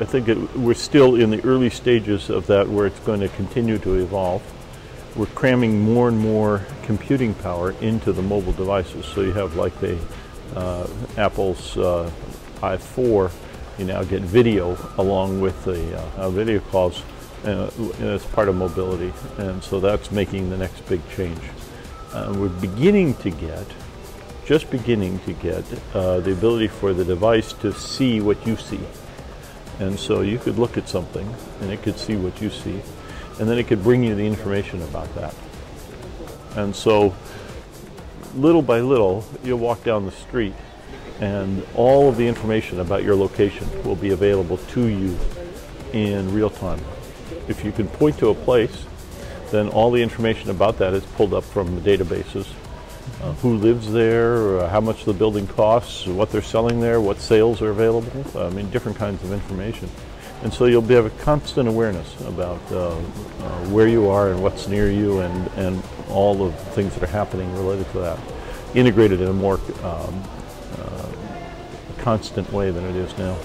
I think it, we're still in the early stages of that where it's going to continue to evolve. We're cramming more and more computing power into the mobile devices. So you have like the uh, Apple's uh, i4, you now get video along with the uh, video calls uh, as part of mobility. And so that's making the next big change. Uh, we're beginning to get just beginning to get uh, the ability for the device to see what you see. And so you could look at something and it could see what you see, and then it could bring you the information about that. And so little by little, you'll walk down the street and all of the information about your location will be available to you in real time. If you can point to a place, then all the information about that is pulled up from the databases uh, who lives there, uh, how much the building costs, what they're selling there, what sales are available. I mean, different kinds of information. And so you'll be, have a constant awareness about uh, uh, where you are and what's near you and, and all the things that are happening related to that, integrated in a more um, uh, constant way than it is now.